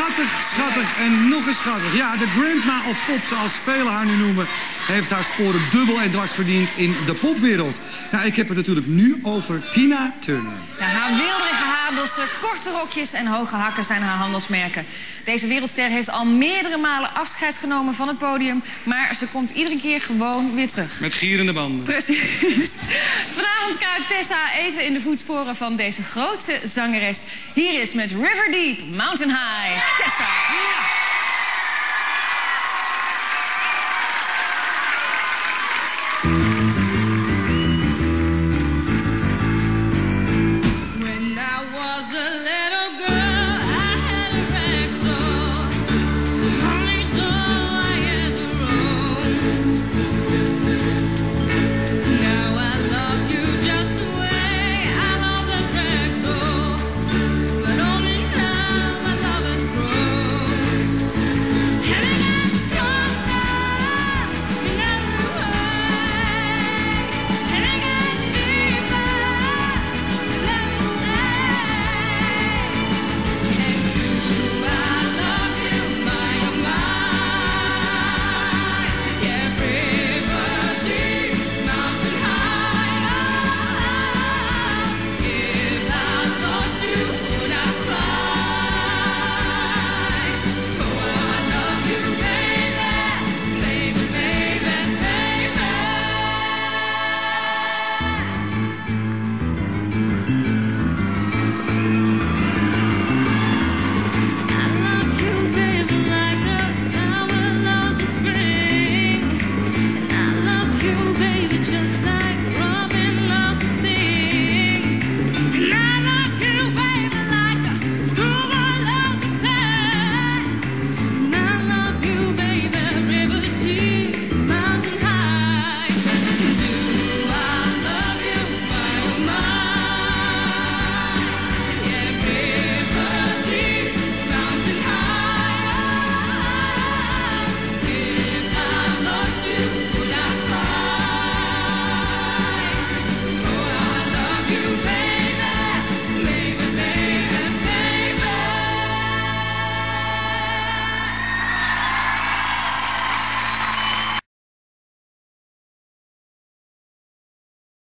Schattig, schattig en nog eens schattig. Ja, de grandma of pop, zoals velen haar nu noemen... heeft haar sporen dubbel en dwars verdiend in de popwereld. Ja, ik heb het natuurlijk nu over Tina Turner. Haar Korte rokjes en hoge hakken zijn haar handelsmerken. Deze wereldster heeft al meerdere malen afscheid genomen van het podium... maar ze komt iedere keer gewoon weer terug. Met gierende banden. Precies. Vanavond kruipt Tessa even in de voetsporen van deze grootste zangeres. Hier is met River Deep, Mountain High, Tessa. Ja.